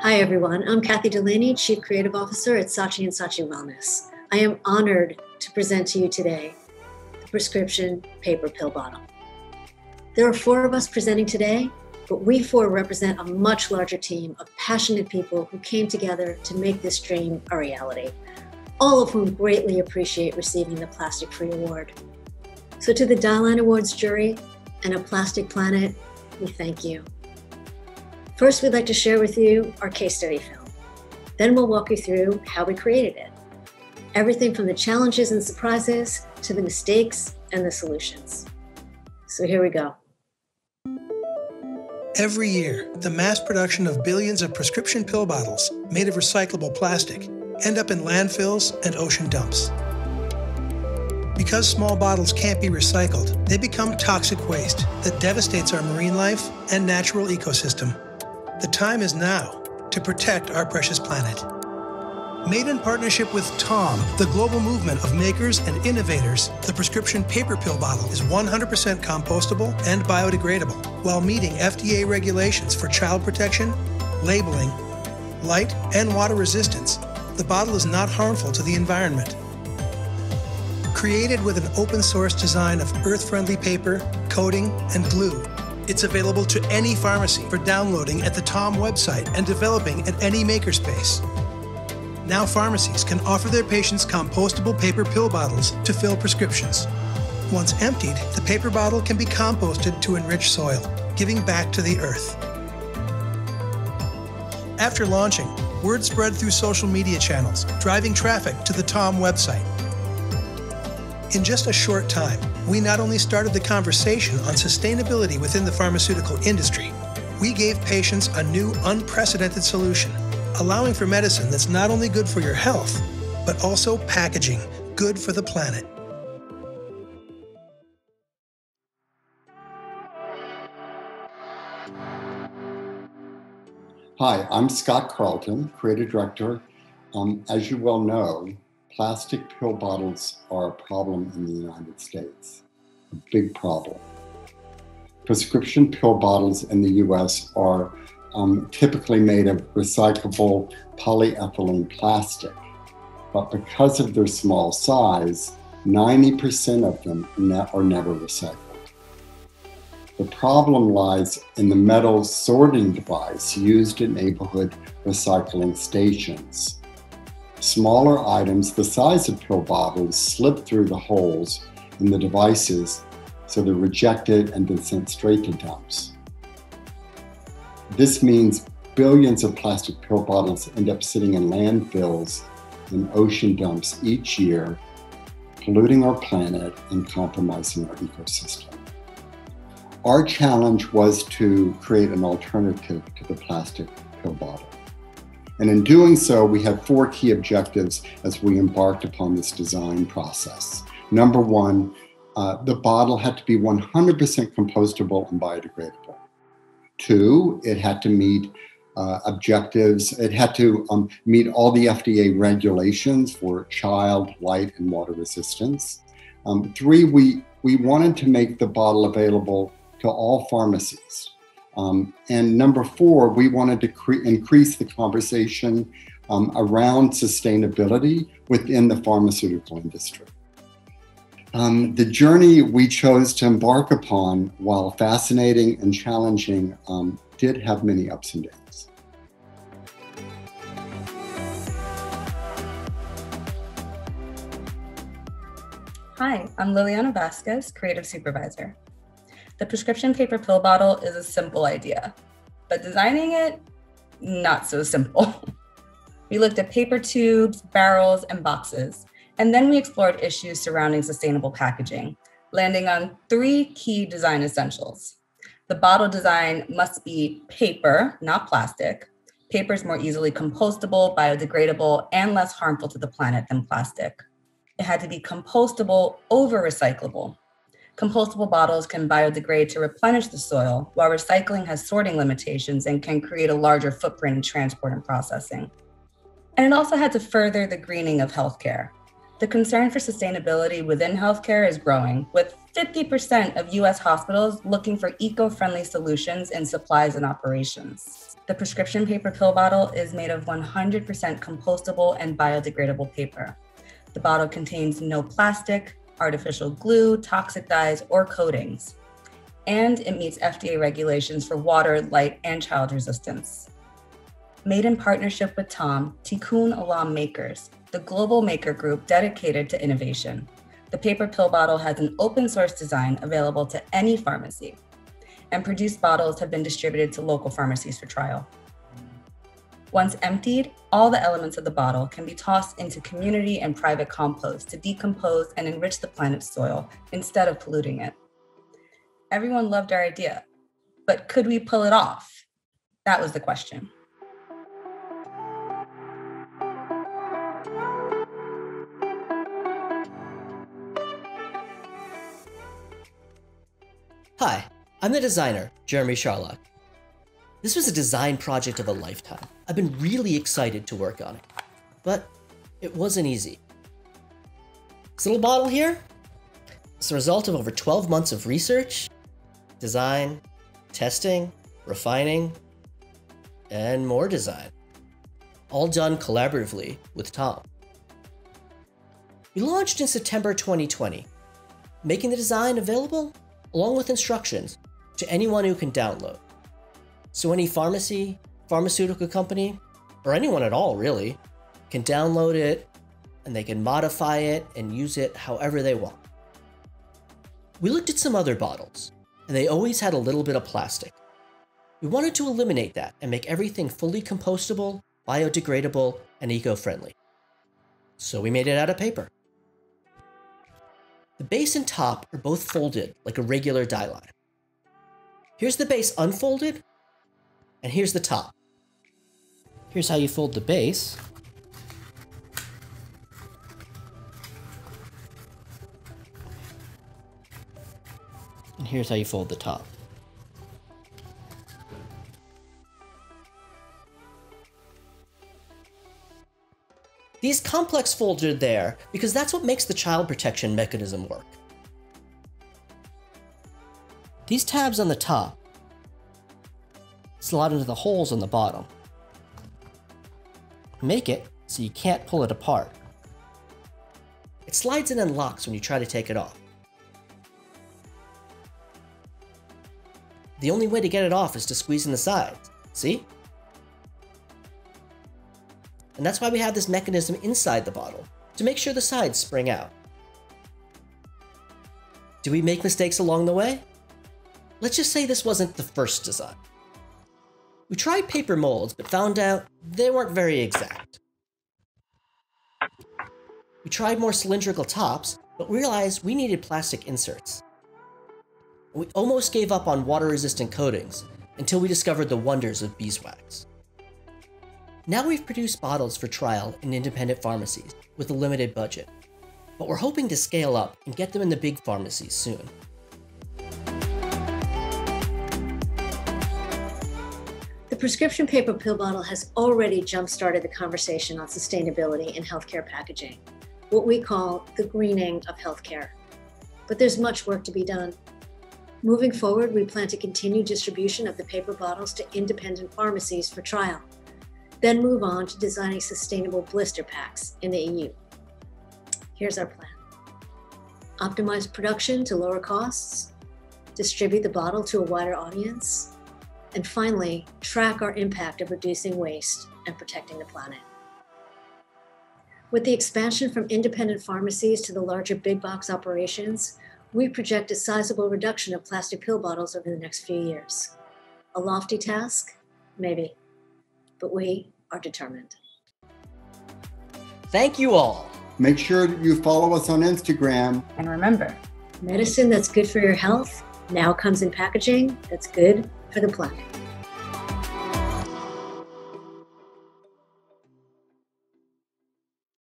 Hi, everyone. I'm Kathy Delaney, Chief Creative Officer at Saatchi & Saatchi Wellness. I am honored to present to you today the prescription paper pill bottle. There are four of us presenting today, but we four represent a much larger team of passionate people who came together to make this dream a reality, all of whom greatly appreciate receiving the Plastic Free Award. So, to the Dieline Awards jury and a Plastic Planet, we thank you. First, we'd like to share with you our case study film. Then we'll walk you through how we created it. Everything from the challenges and surprises to the mistakes and the solutions. So here we go. Every year, the mass production of billions of prescription pill bottles made of recyclable plastic end up in landfills and ocean dumps. Because small bottles can't be recycled, they become toxic waste that devastates our marine life and natural ecosystem. The time is now to protect our precious planet. Made in partnership with TOM, the global movement of makers and innovators, the prescription paper pill bottle is 100% compostable and biodegradable while meeting FDA regulations for child protection, labeling, light, and water resistance. The bottle is not harmful to the environment. Created with an open source design of earth friendly paper, coating, and glue, it's available to any pharmacy for downloading at the TOM website and developing at any makerspace. Now, pharmacies can offer their patients compostable paper pill bottles to fill prescriptions. Once emptied, the paper bottle can be composted to enrich soil, giving back to the earth. After launching, word spread through social media channels, driving traffic to the TOM website. In just a short time, we not only started the conversation on sustainability within the pharmaceutical industry, we gave patients a new, unprecedented solution, allowing for medicine that's not only good for your health, but also packaging good for the planet. Hi, I'm Scott Carlton, Creative Director. Um, as you well know, plastic pill bottles are a problem in the United States, a big problem. Prescription pill bottles in the US are um, typically made of recyclable polyethylene plastic, but because of their small size, 90% of them are never recycled. The problem lies in the metal sorting device used in neighborhood recycling stations. Smaller items the size of pill bottles slip through the holes in the devices, so they're rejected and then sent straight to dumps. This means billions of plastic pill bottles end up sitting in landfills and ocean dumps each year, polluting our planet and compromising our ecosystem. Our challenge was to create an alternative to the plastic pill bottle. And in doing so, we had four key objectives as we embarked upon this design process. Number one, uh, the bottle had to be 100% compostable and biodegradable. Two, it had to meet uh, objectives. It had to um, meet all the FDA regulations for child, light, and water resistance. Um, three, we, we wanted to make the bottle available to all pharmacies. Um, and number four, we wanted to cre- increase the conversation um, around sustainability within the pharmaceutical industry. Um, the journey we chose to embark upon, while fascinating and challenging, um, did have many ups and downs. Hi, I'm Liliana Vasquez, Creative Supervisor. The prescription paper pill bottle is a simple idea, but designing it, not so simple. we looked at paper tubes, barrels, and boxes, and then we explored issues surrounding sustainable packaging, landing on three key design essentials. The bottle design must be paper, not plastic. Paper is more easily compostable, biodegradable, and less harmful to the planet than plastic. It had to be compostable over recyclable, Compostable bottles can biodegrade to replenish the soil, while recycling has sorting limitations and can create a larger footprint in transport and processing. And it also had to further the greening of healthcare. The concern for sustainability within healthcare is growing, with 50% of US hospitals looking for eco friendly solutions in supplies and operations. The prescription paper pill bottle is made of 100% compostable and biodegradable paper. The bottle contains no plastic, artificial glue, toxic dyes, or coatings. And it meets FDA regulations for water, light, and child resistance. Made in partnership with Tom, Tikkun Olam Makers, the global maker group dedicated to innovation. The paper pill bottle has an open source design available to any pharmacy, and produced bottles have been distributed to local pharmacies for trial. Once emptied, all the elements of the bottle can be tossed into community and private compost to decompose and enrich the planet's soil instead of polluting it. Everyone loved our idea, but could we pull it off? That was the question. Hi, I'm the designer, Jeremy Charlock. This was a design project of a lifetime. I've been really excited to work on it, but it wasn't easy. This little bottle here is the result of over 12 months of research, design, testing, refining, and more design. All done collaboratively with Tom. We launched in September 2020, making the design available along with instructions to anyone who can download. So any pharmacy, pharmaceutical company, or anyone at all really, can download it and they can modify it and use it however they want. We looked at some other bottles, and they always had a little bit of plastic. We wanted to eliminate that and make everything fully compostable, biodegradable, and eco-friendly. So we made it out of paper. The base and top are both folded like a regular die line. Here's the base unfolded, and here's the top. Here's how you fold the base. And here's how you fold the top. These complex folds are there because that's what makes the child protection mechanism work. These tabs on the top slot into the holes on the bottom. Make it so you can't pull it apart. It slides in and locks when you try to take it off. The only way to get it off is to squeeze in the sides. See? And that's why we have this mechanism inside the bottle, to make sure the sides spring out. Do we make mistakes along the way? Let's just say this wasn't the first design. We tried paper molds, but found out they weren't very exact. We tried more cylindrical tops, but realized we needed plastic inserts. We almost gave up on water-resistant coatings until we discovered the wonders of beeswax. Now we've produced bottles for trial in independent pharmacies with a limited budget, but we're hoping to scale up and get them in the big pharmacies soon. Prescription paper pill bottle has already jump-started the conversation on sustainability in healthcare packaging, what we call the greening of healthcare. But there's much work to be done. Moving forward, we plan to continue distribution of the paper bottles to independent pharmacies for trial then move on to designing sustainable blister packs in the EU. Here's our plan. Optimize production to lower costs, distribute the bottle to a wider audience, and finally, track our impact of reducing waste and protecting the planet. With the expansion from independent pharmacies to the larger big box operations, we project a sizable reduction of plastic pill bottles over the next few years. A lofty task? Maybe but we are determined. Thank you all. Make sure you follow us on Instagram. And remember, medicine that's good for your health now comes in packaging that's good for the planet.